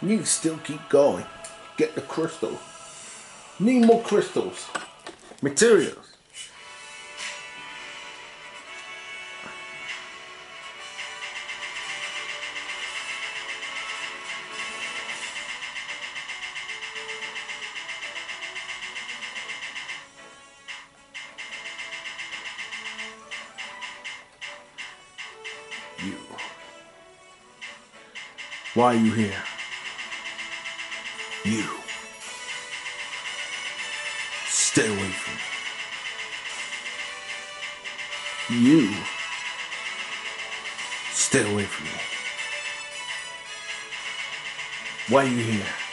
You still keep going. Get the crystal. Need more crystals. Materials. You. Why are you here? You. Stay away from me. You. Stay away from me. Why are you here?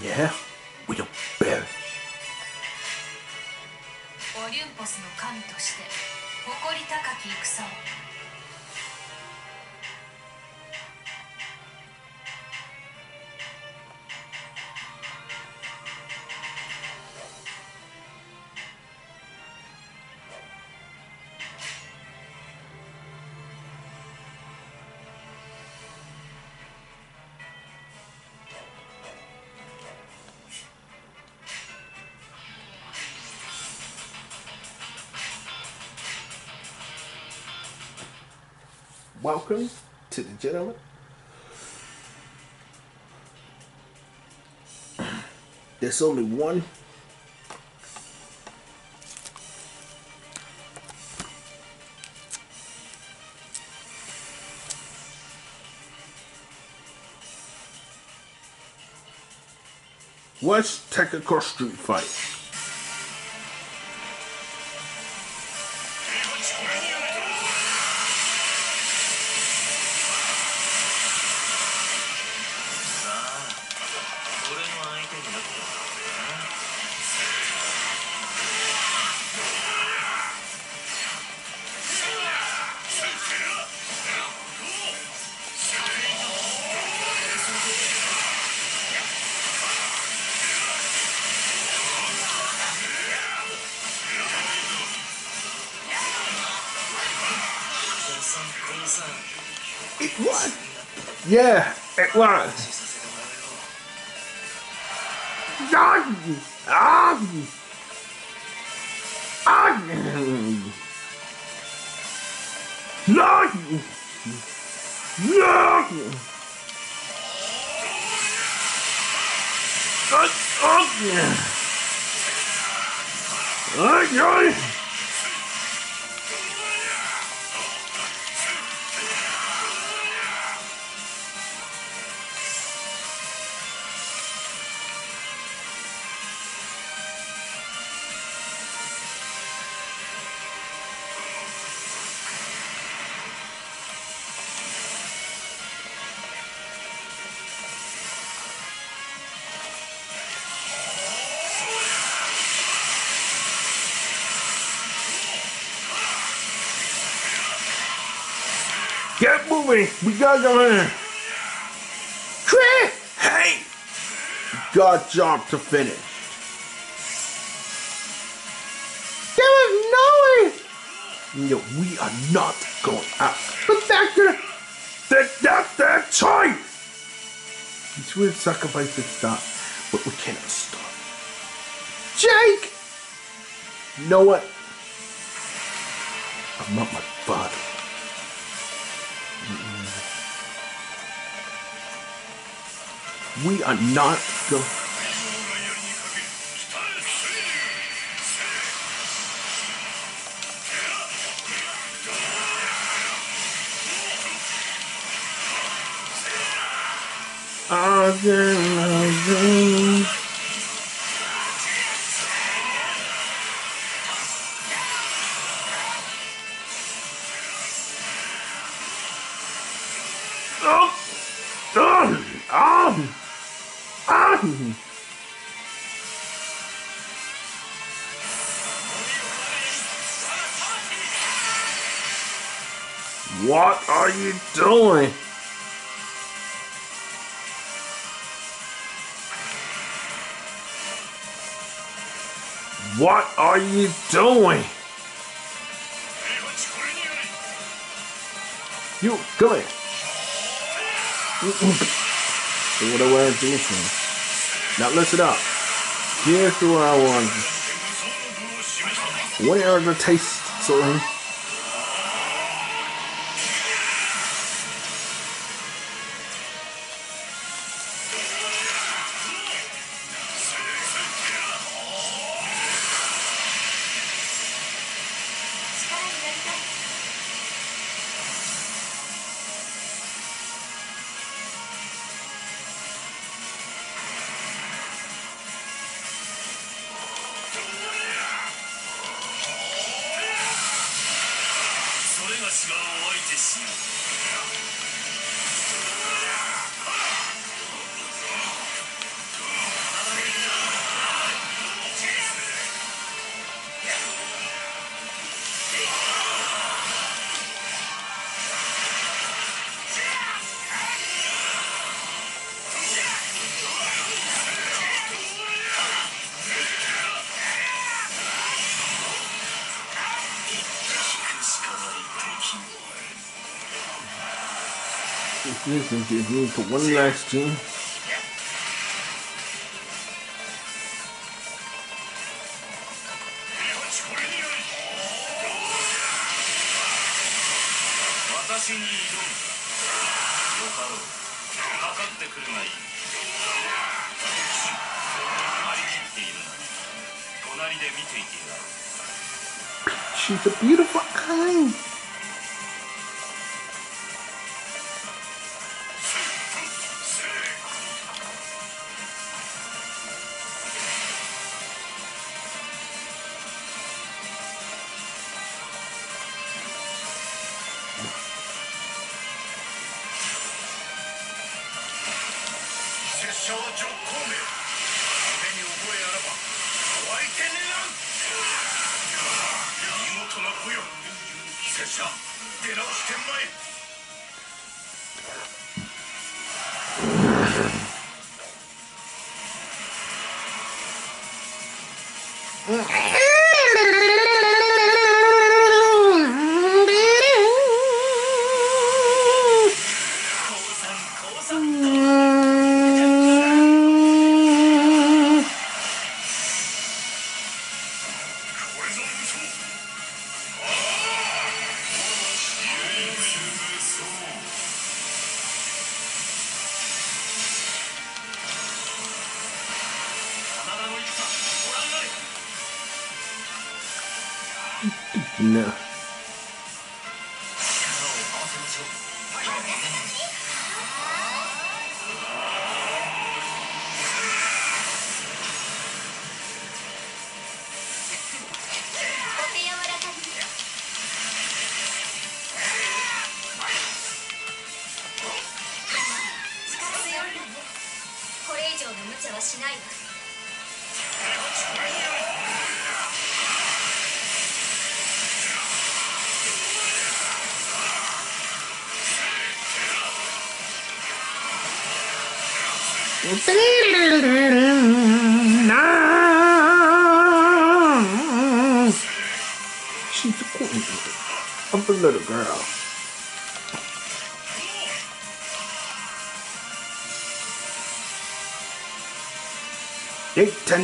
Yeah, we don't bury. オリュンポスの神として誇り高き戦を「 Welcome to the gentleman. There's only one. West Technical Street Fight. Yeah, it was. Ah! Ah! Ah! No! No! Ah, ah! Ay, ay! Get moving. We gotta go in. Chris! Hey! Got job to finish. There is no way. No, we are not going out. But Doctor, that, that, that's right. He's will sacrifice to stop, but we cannot stop. Jake! You know what? I'm not my father. We are not going. Again, again. What are you doing? What are you doing? You come here. What I want to do Now listen up. Here's what I want. What are the tastes, so This is for one last team.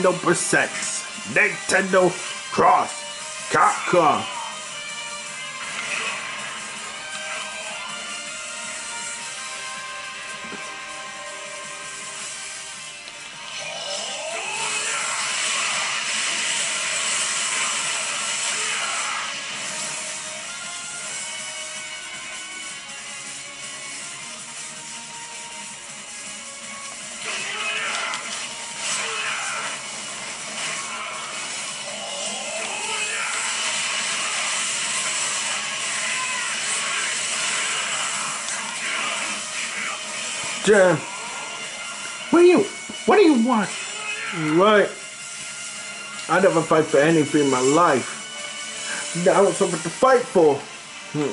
Nintendo Presents, Nintendo Cross, Capcom, what do you, what do you want? Right. I never fight for anything in my life. I want something to fight for. Hmm.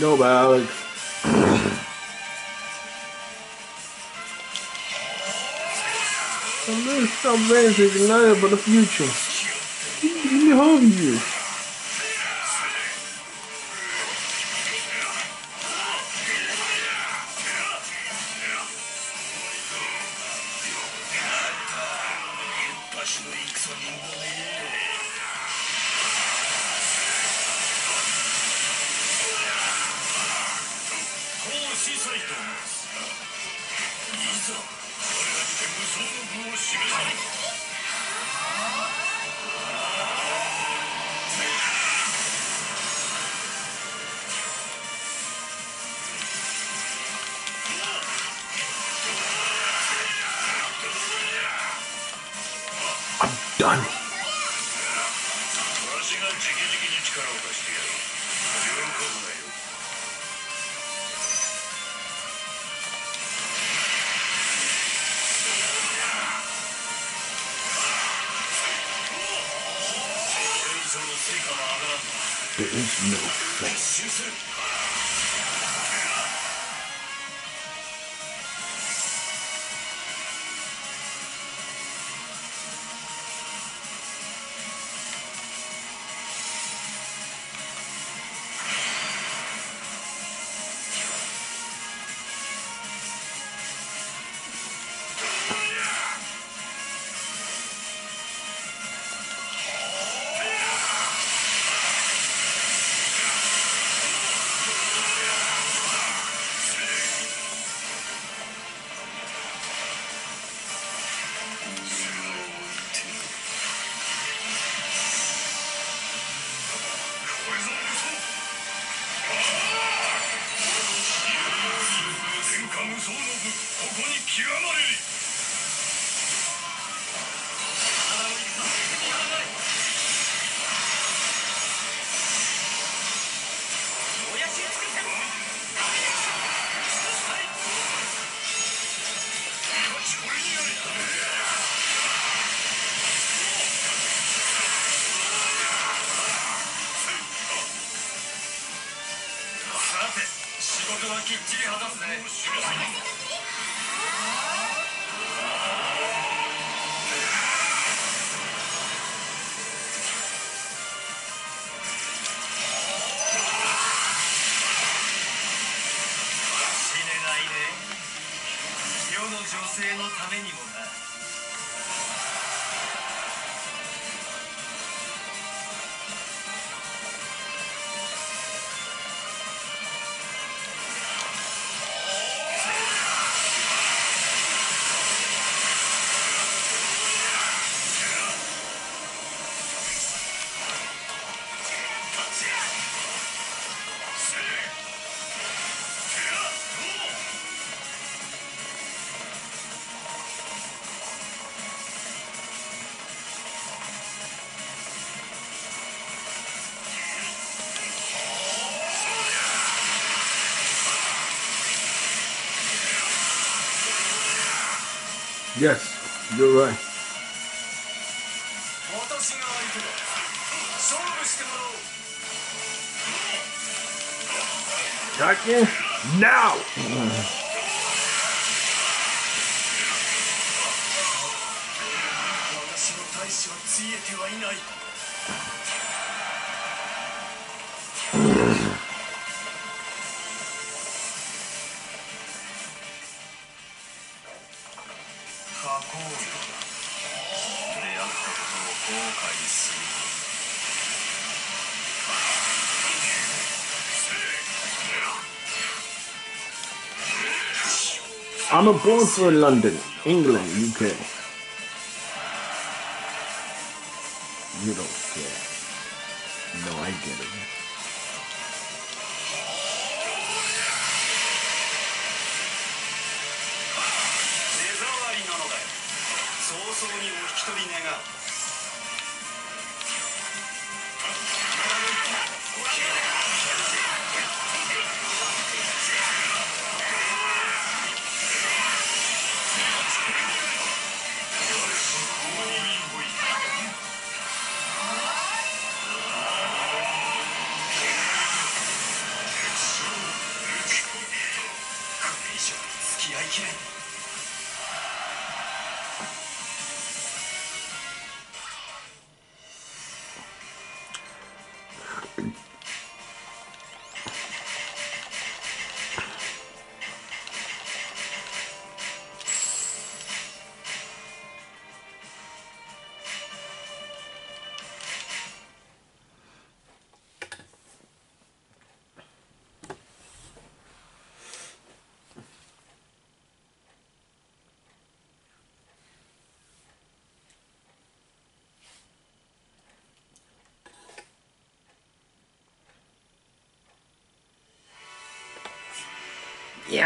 No, but Alex. I'm doing something but the future. Let me hold you. Yes, you're right. Tuck in now! I'm a born for London, England, UK. You don't care. No, I get it.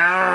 down.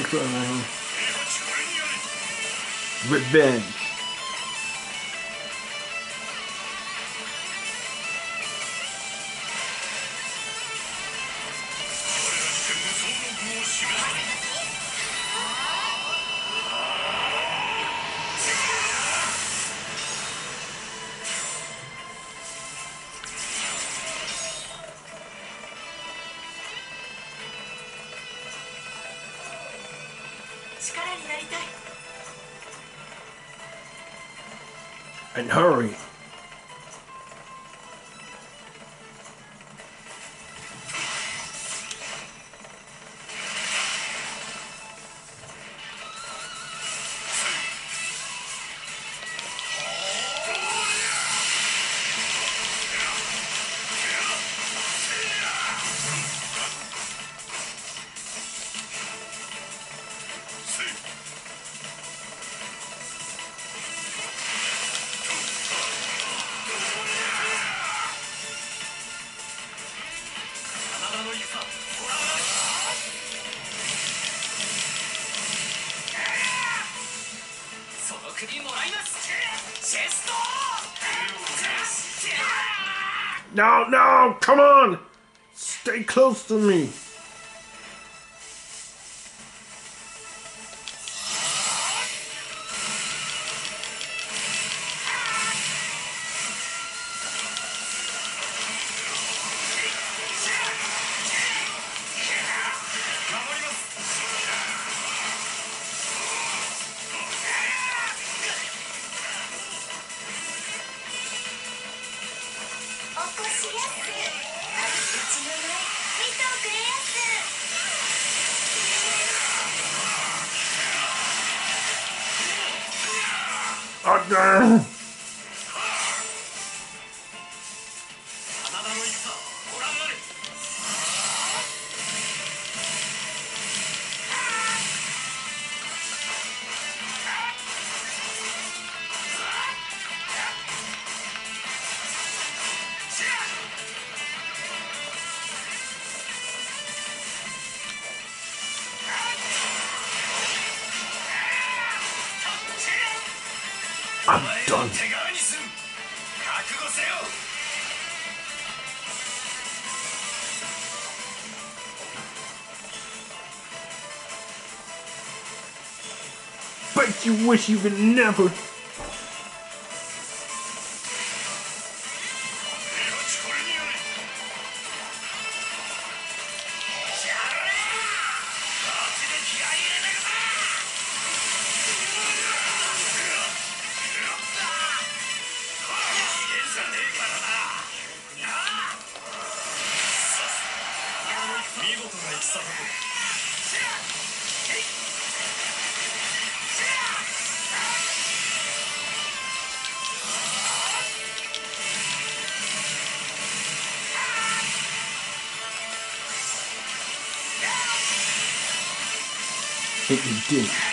Uh, with Ben. Revenge. hurry. No, no, come on! Stay close to me! wish you could never 一定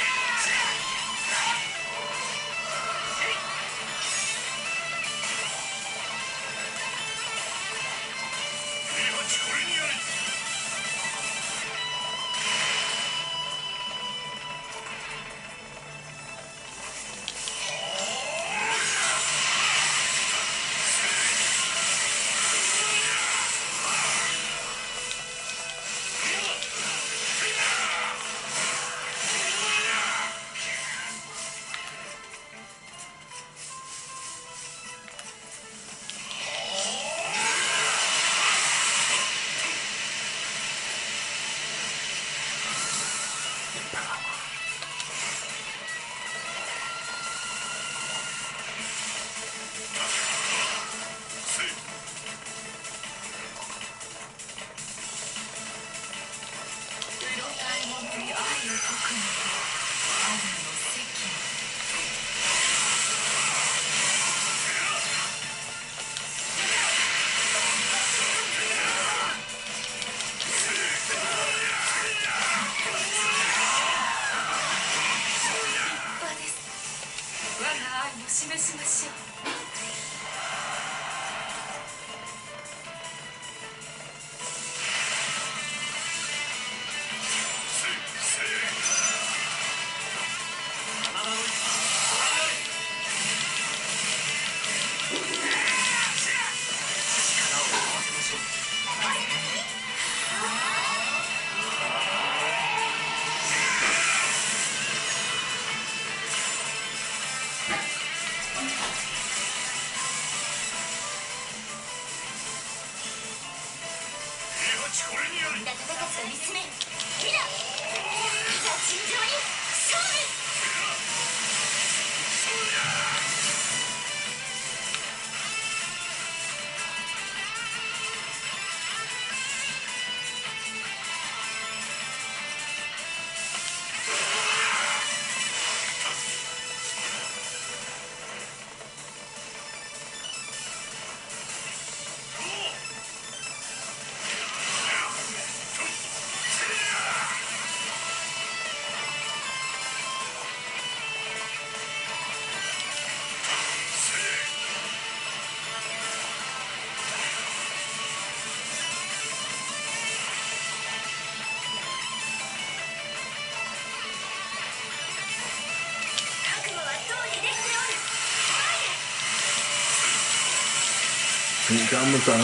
ガムさん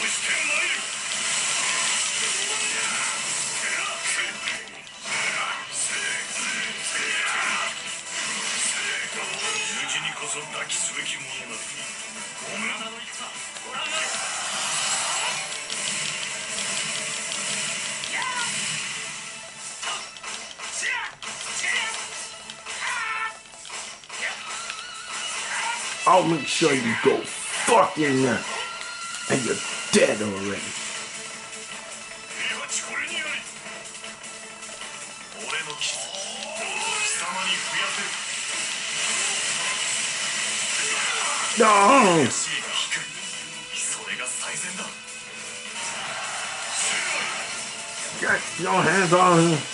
追いつけん I'll make sure you go fucking up. And you're dead already. No! Get your hands on him.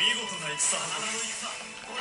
見事な戦花の戦ご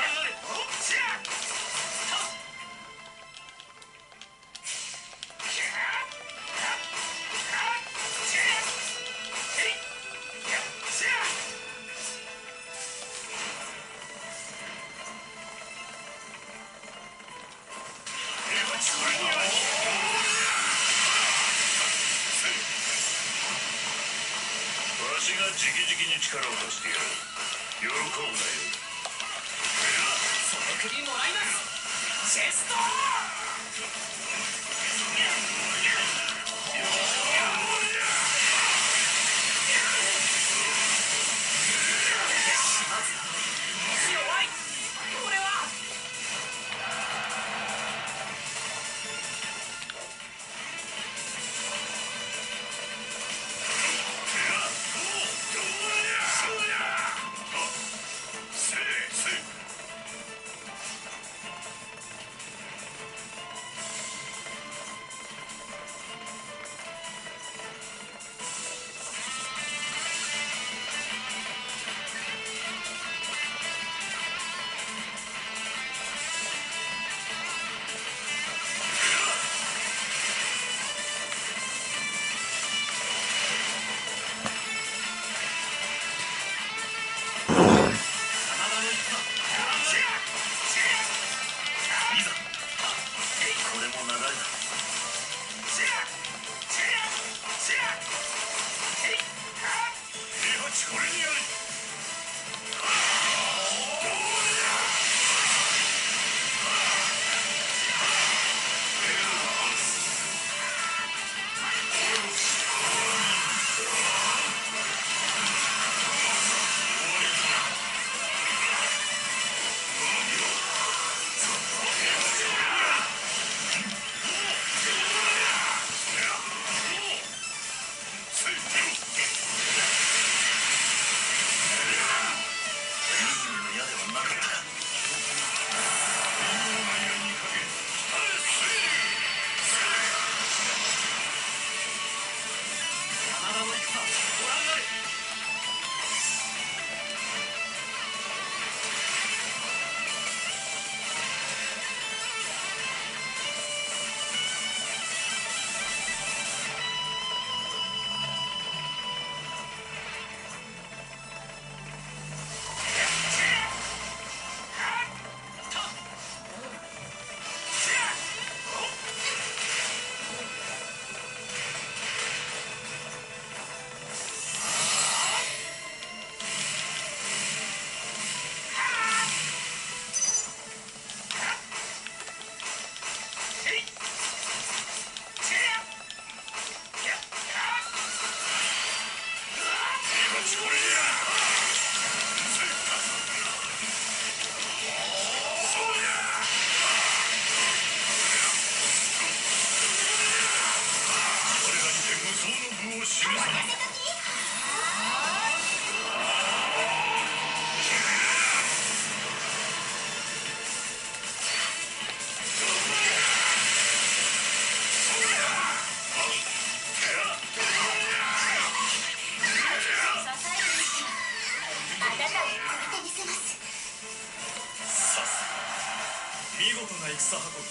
さはこ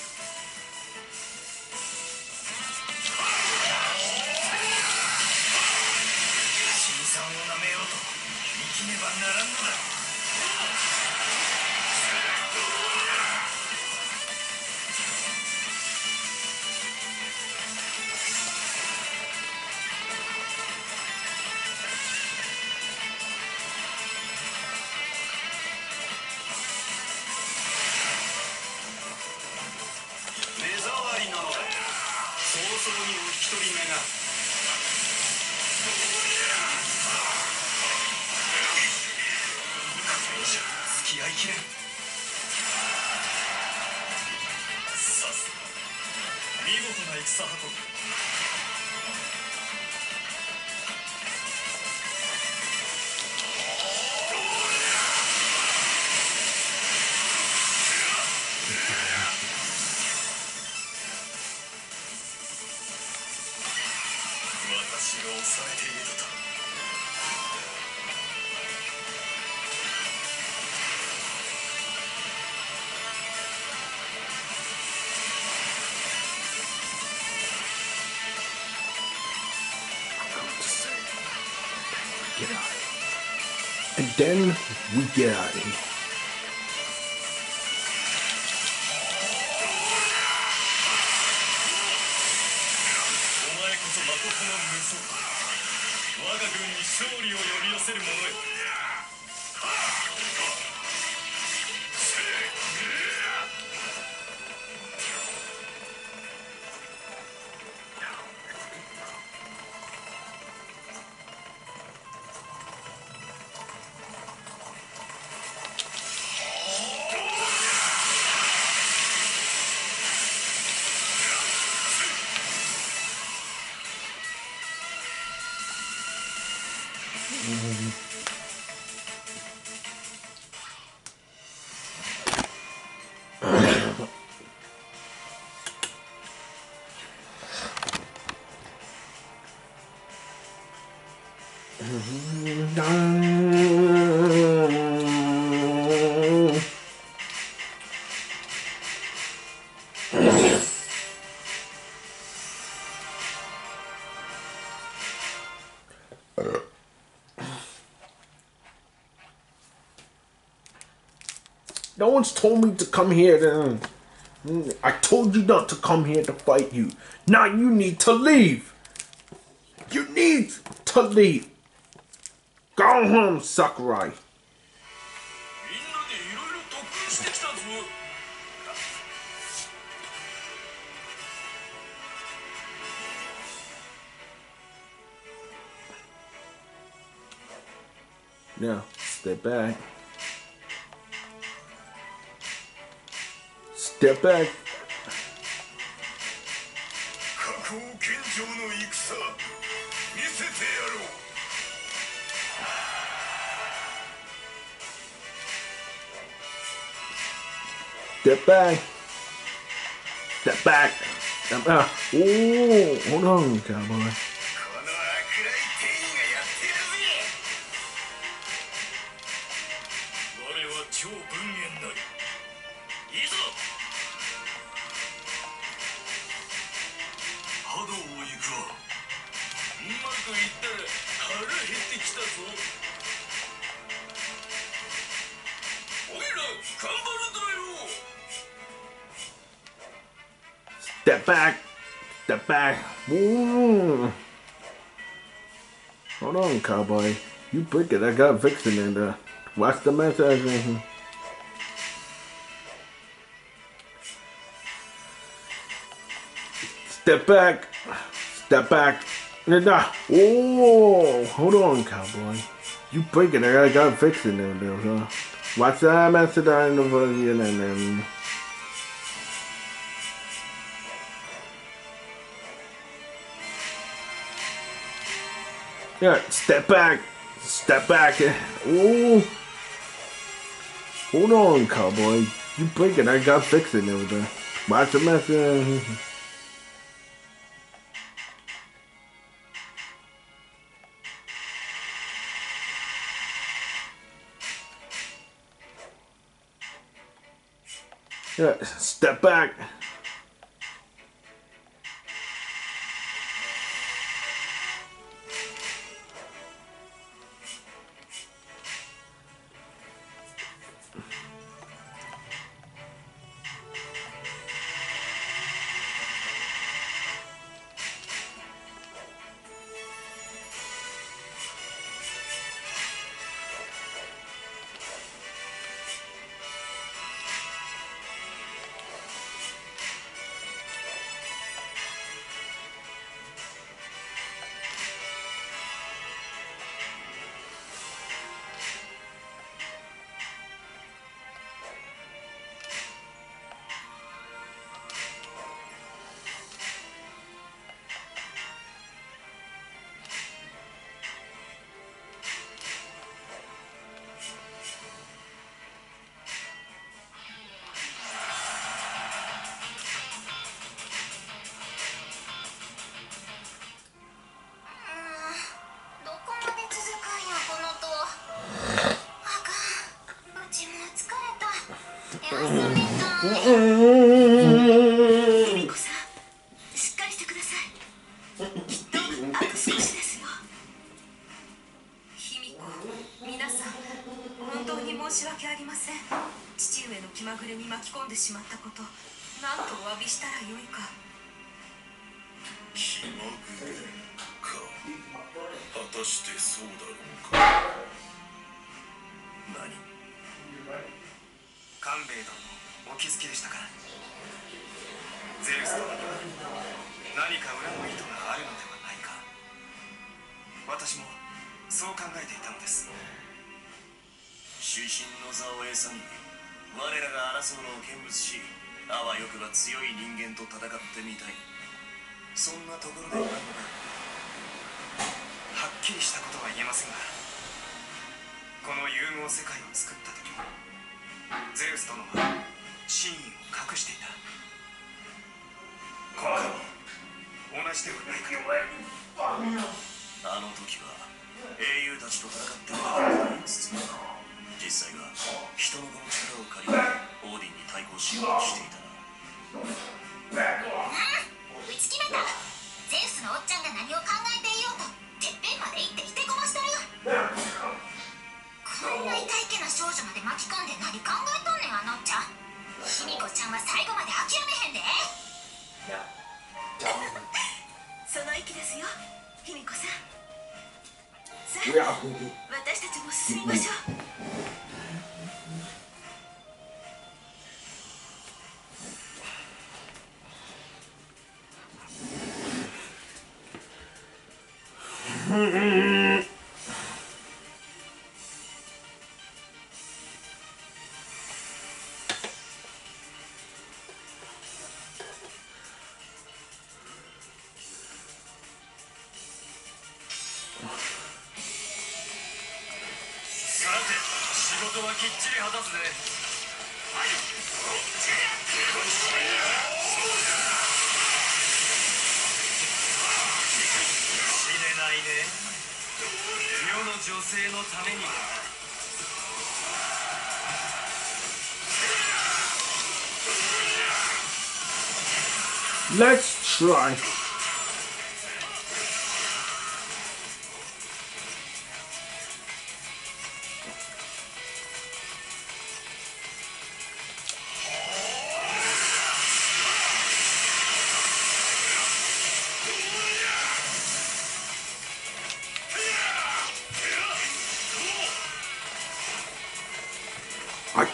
Then we get out of here. No one's told me to come here to. Mm, I told you not to come here to fight you. Now you need to leave. You need to leave. Go home, Sakurai. Now, step back. Step back. Step back. Step back. Step back. Ah. Ooh, hold on, cowboy. cowboy. You break it, I got Vixen in there. watch the mess I think. Step back. Step back. Nah. Oh, Hold on, cowboy. You break it, I got Vixen and Huh? watch the match that I know. Yeah, step back. Step back. Ooh. Hold on, cowboy. You blinking, I got fixing over there. Watch the mess. uh, Yeah, step back. らが争うのを見物しあわよくば強い人間と戦ってみたい。そんなところで今のがはっきりしたことは言えませんがこの融合世界を作った時ゼウス殿は真意を隠していた。今回も同じではないかと。あの時は英雄たちと戦ってはと言いつつ実際が人の子の力を借りてオーディンに対抗しようとしていたな打ち決めたゼウスのおっちゃんが何を考えていようとてっぺんまで行っていてこましてるこんな痛いけな少女まで巻き込んで何考えとんねんあのおっちゃん卑弥呼ちゃんは最後まで諦めへんでその息ですよ卑弥呼さんさあ私たちも進みましょう I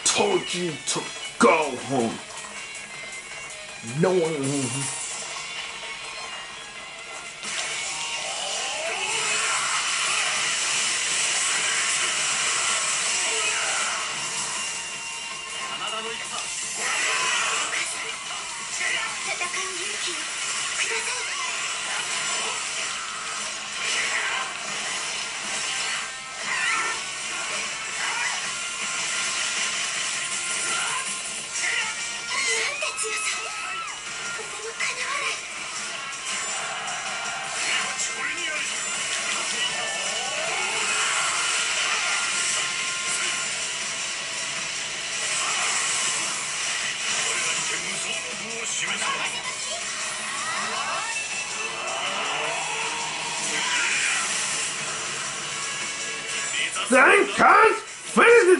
told you to go home. No one.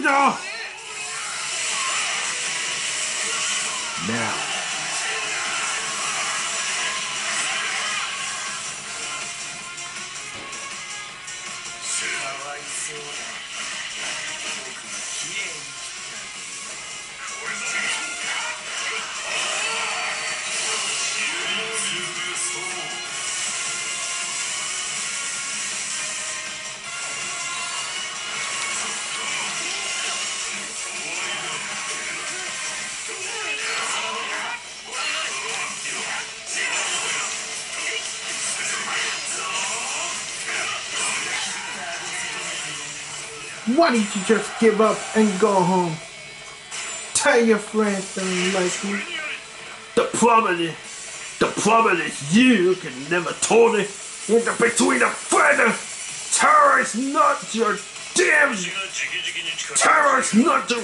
Linda! Why don't you just give up and go home? Tell your friends they like you. The problem is, the problem is you can never totally in the between the feather. Terror is not your damn. Terror is not your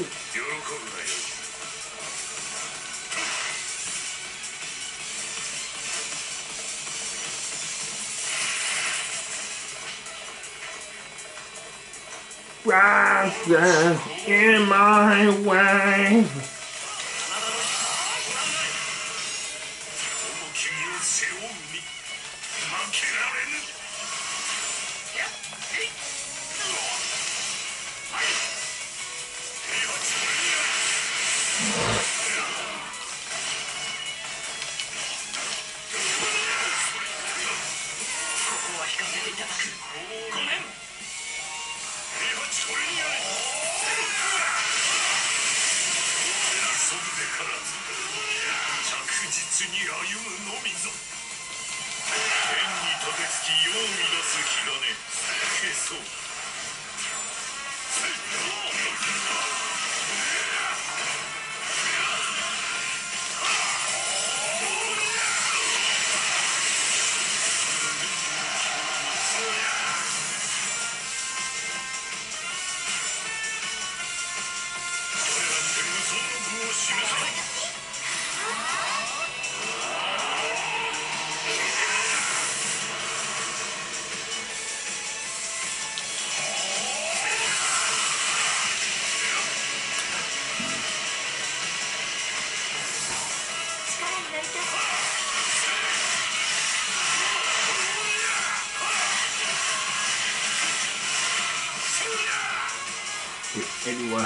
rises in my way.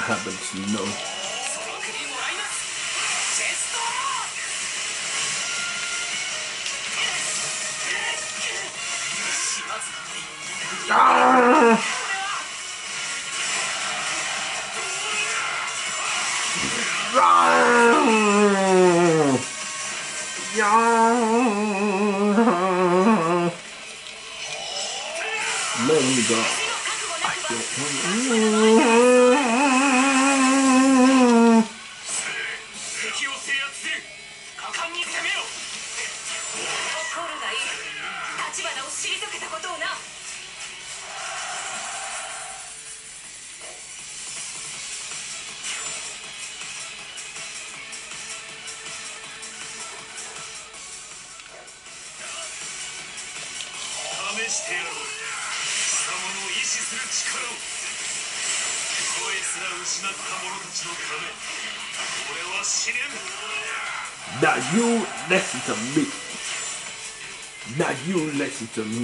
happens, you know. it's a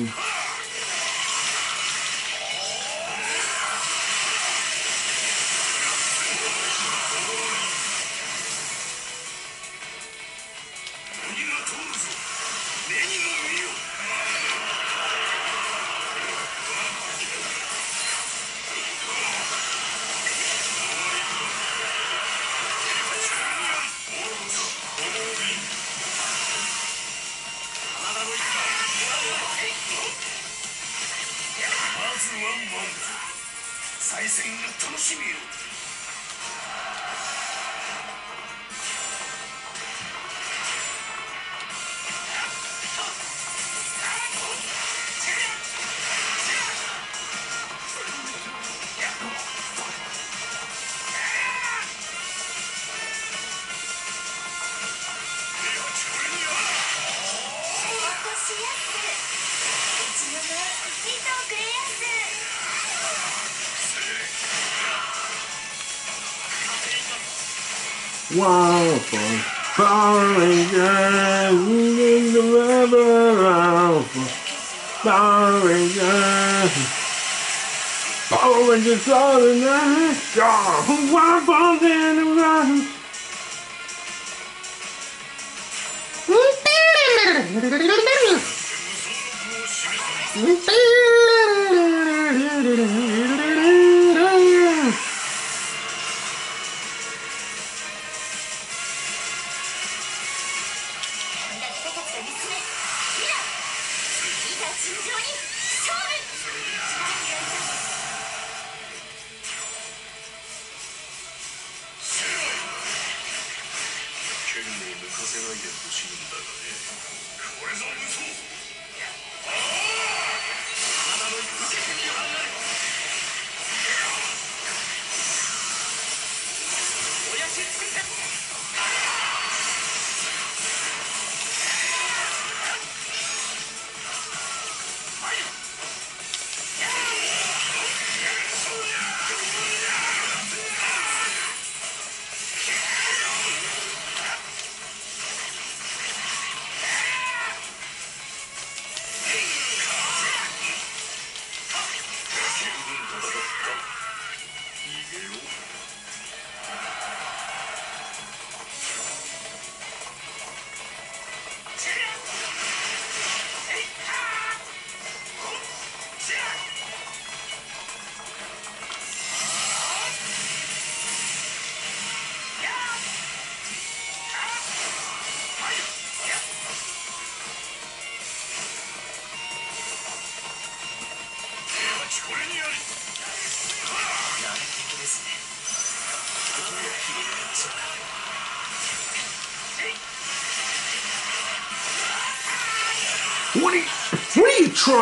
Following the night Oh, why fall in the mountain? Mm-hmm.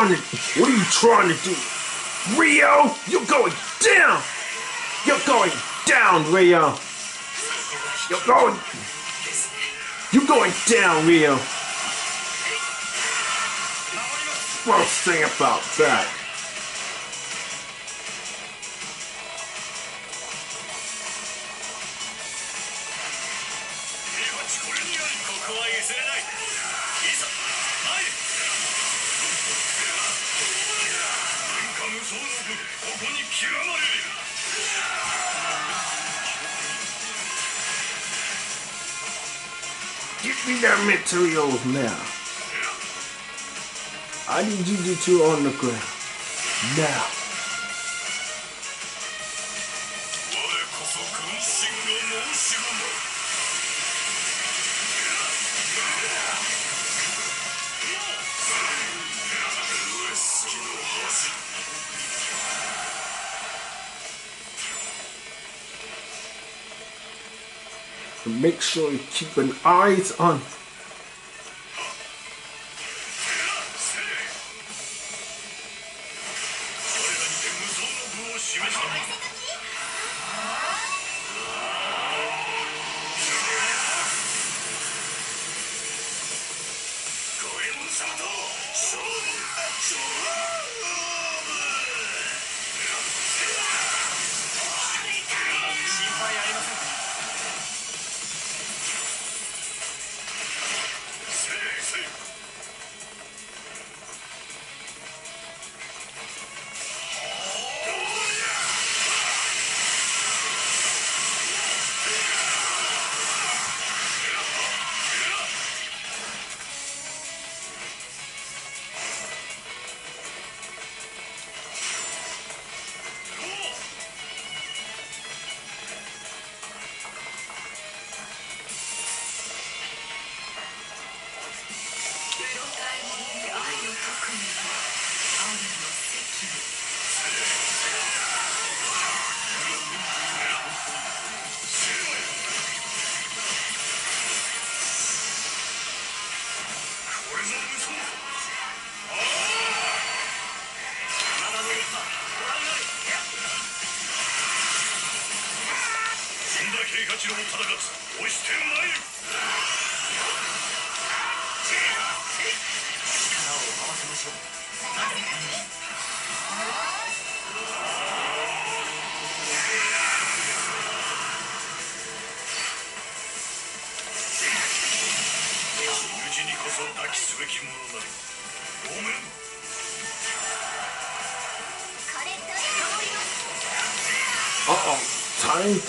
trying to what are you trying to do? Rio, you're going down! You're going down, Rio! You're going You're going down, Rio! Well think about that. now. I need two on the ground. Now. make sure you keep an eye on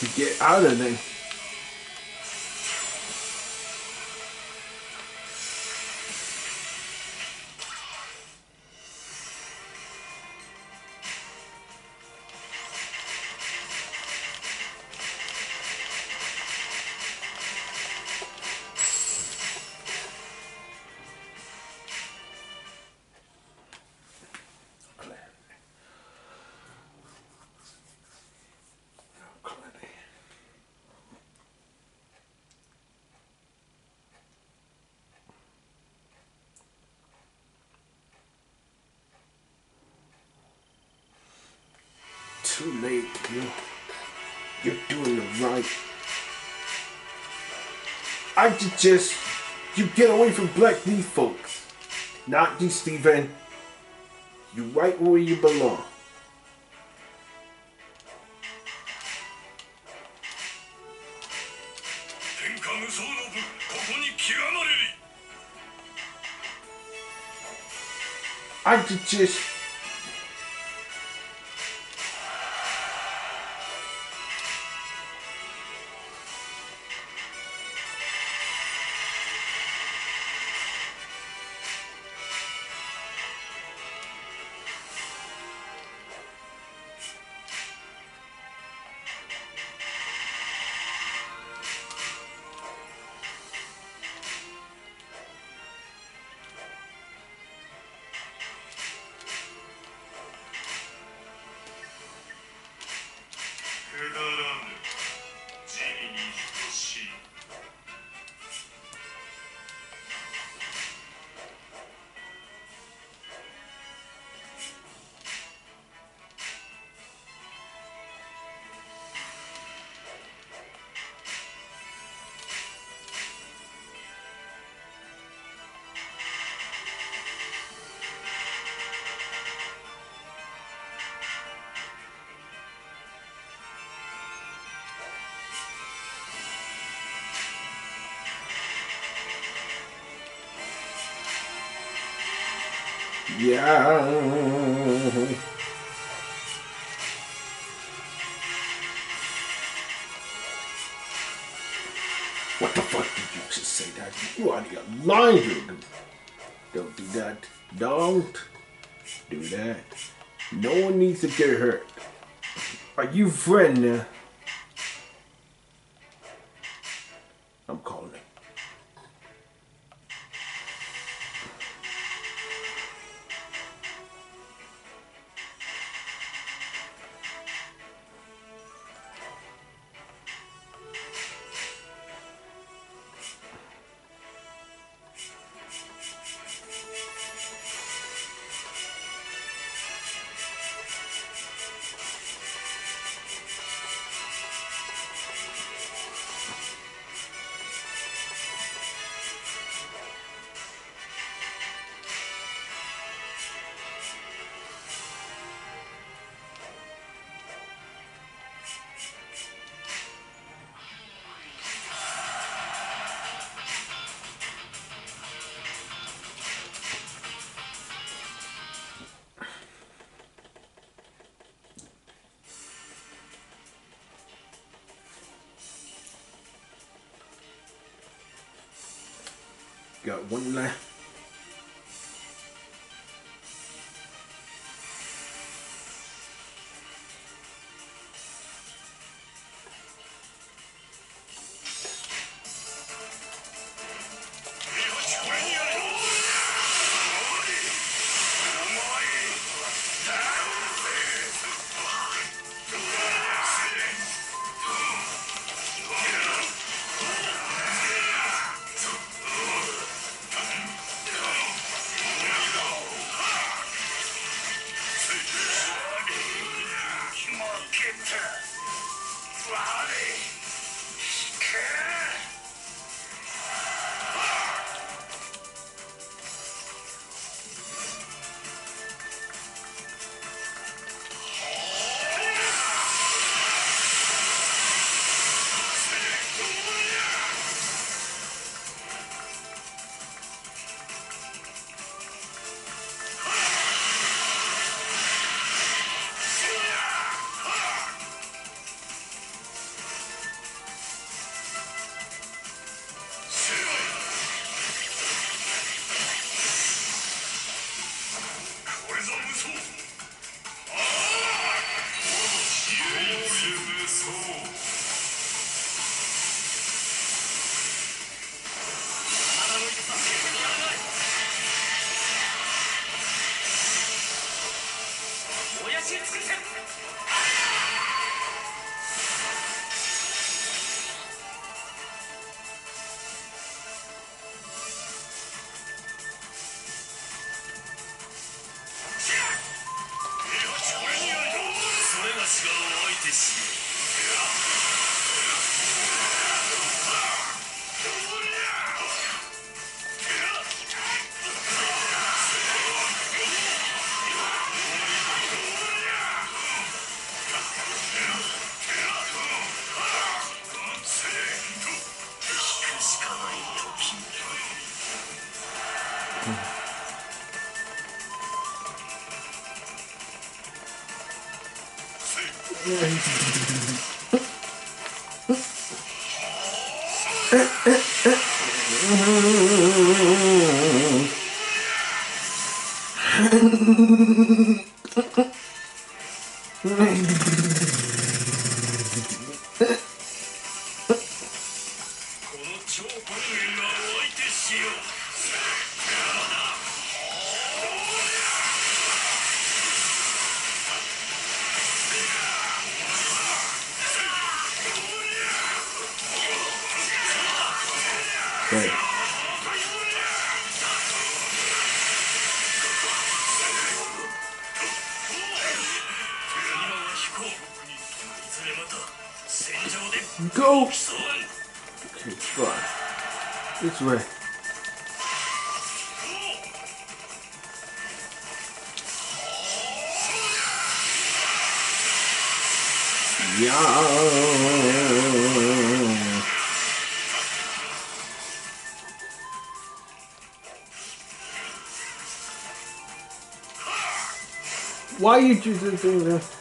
to get out of there. too late. You're, you're doing the right. I suggest you get away from black these folks. Not you, Steven. You right where you belong. I suggest Yeah. What the fuck did you just say that? You out of. Don't do that. Don't do that. No one needs to get hurt. Are you friend now? Got one left. swear. Yeah. Why you choosing to do this?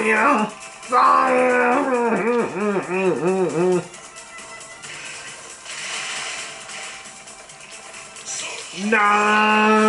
Fire! Fire! no!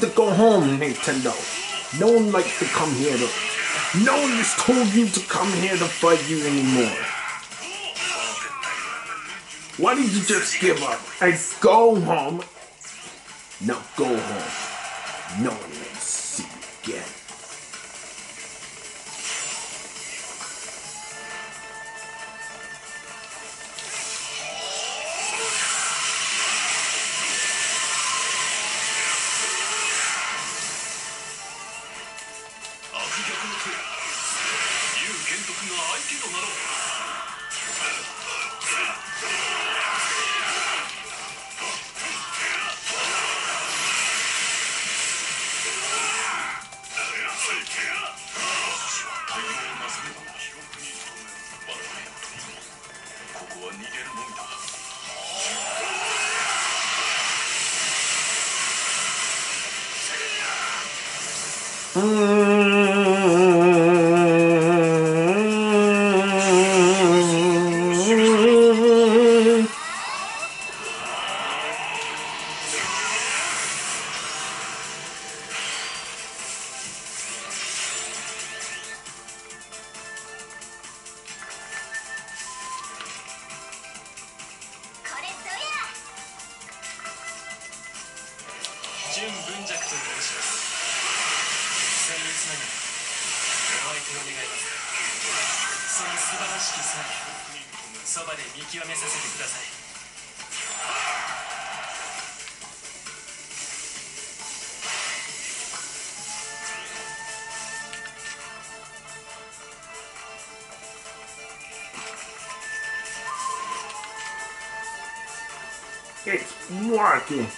to go home, Nintendo. No one likes to come here to... No one has told you to come here to fight you anymore. Why did you just give up and go home? Now go home. No one working.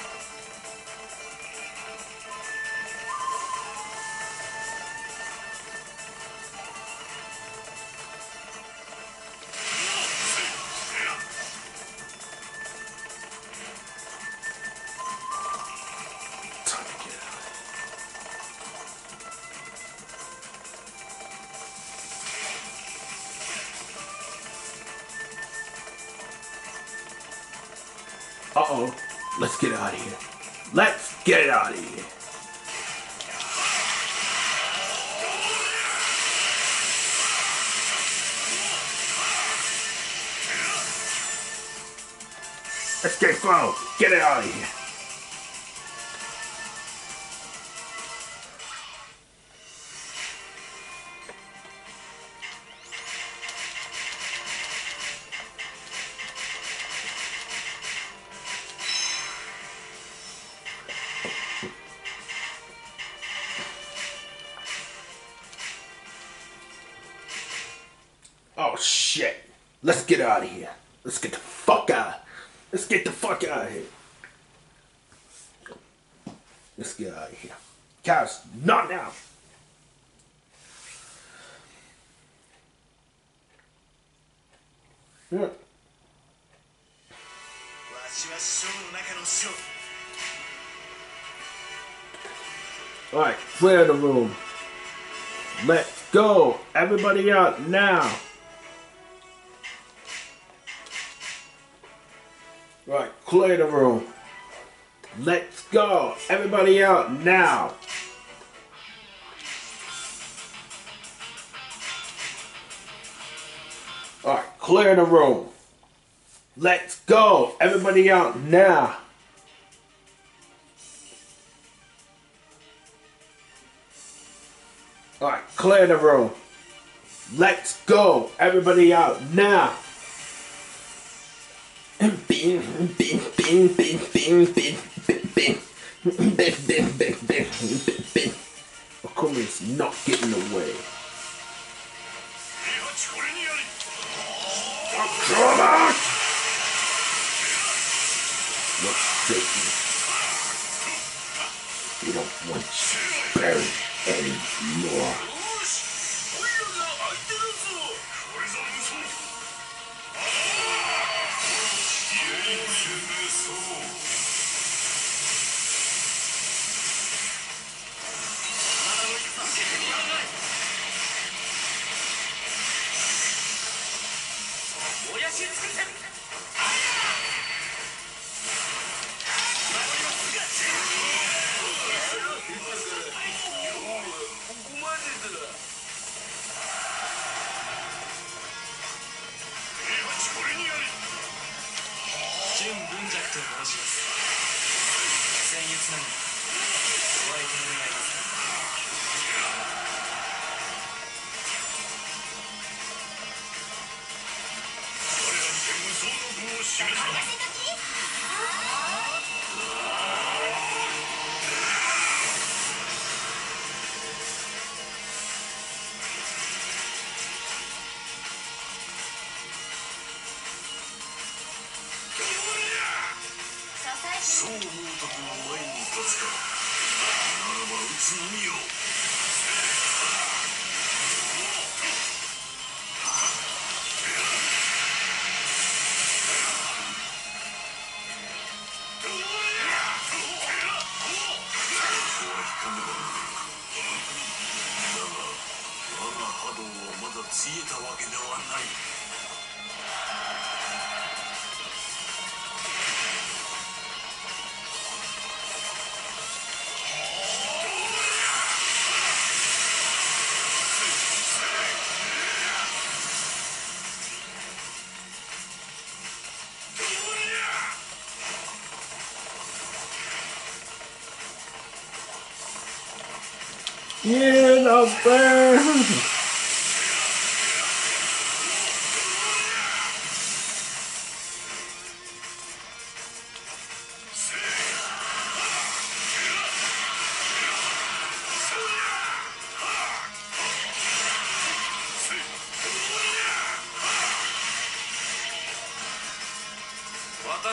Clear the room. Let's go. Everybody out now. Right, clear the room. Let's go. Everybody out now. Alright, clear the room. Let's go. Everybody out now. Clear the room. Let's go. Everybody out now. Bing, bing, bing, bing, bing, bing, bing, bing. Bing, bing, bing, bing, bing. Akuma's not getting away. Come! Look, Satan. We don't want you buried anymore.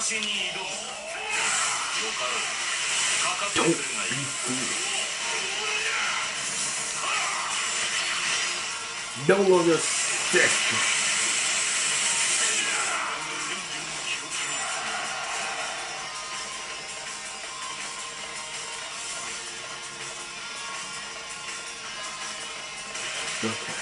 私に挑むよかろうかかってくるがいい No longer sick. Okay.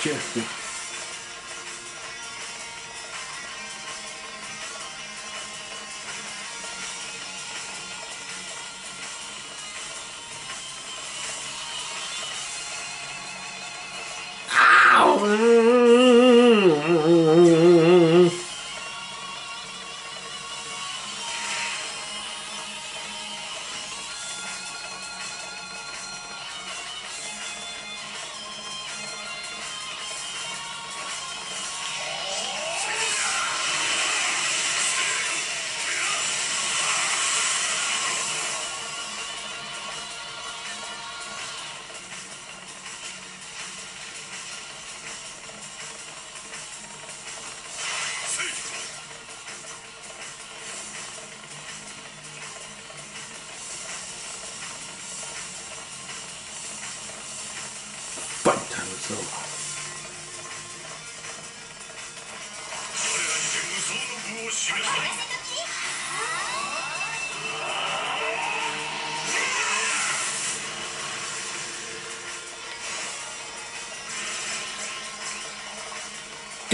justice.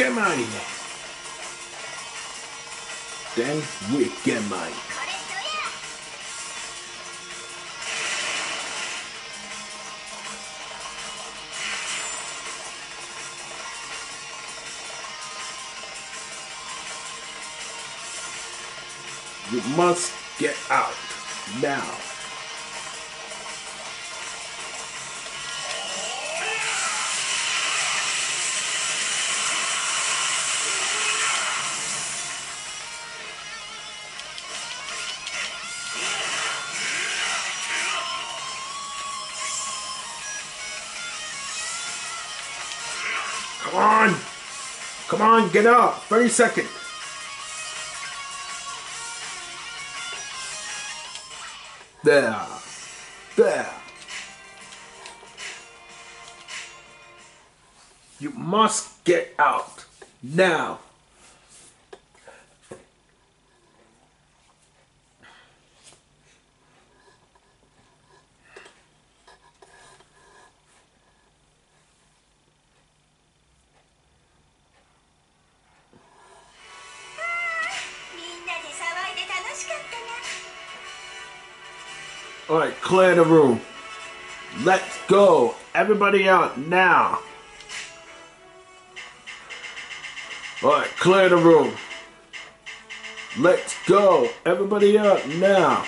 Get mine. Then we get mine. You must get out now. Come on, get up. 30 seconds. There. There. You must get out. Now. clear the room. Let's go. Everybody out now. Alright, clear the room. Let's go. Everybody out now.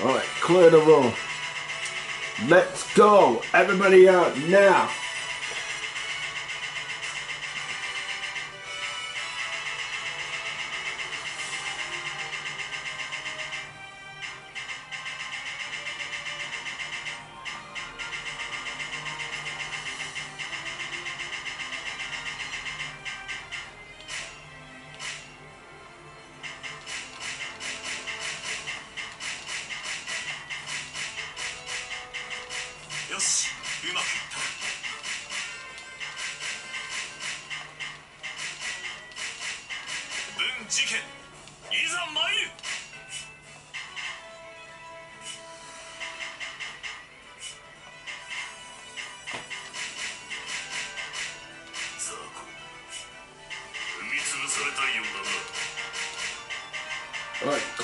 Alright, clear the room. Let's go. Everybody out now.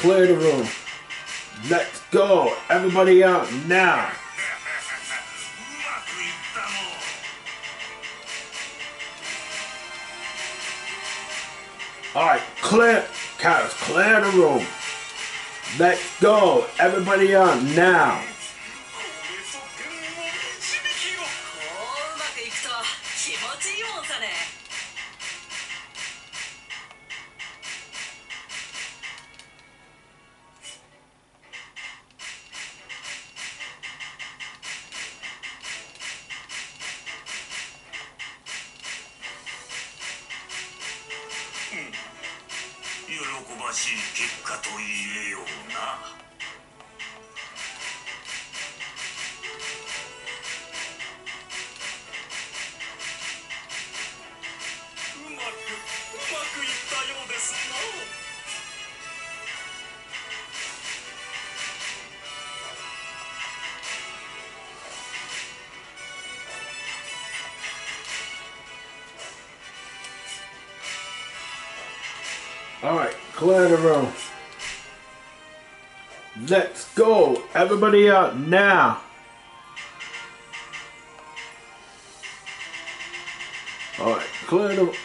clear the room. Let's go. Everybody out now. Alright, clear. Cats, clear the room. Let's go. Everybody out now. everybody out now. Alright, clear the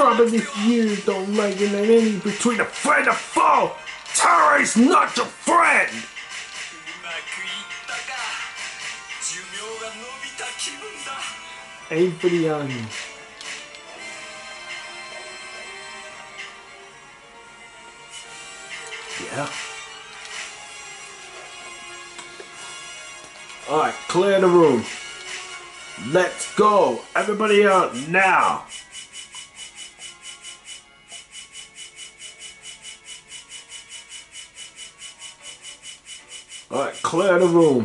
Probably you don't like in any between a friend and foe. Terror is not your friend. Avery Yeah. Alright, clear the room. Let's go. Everybody out now. clear the room.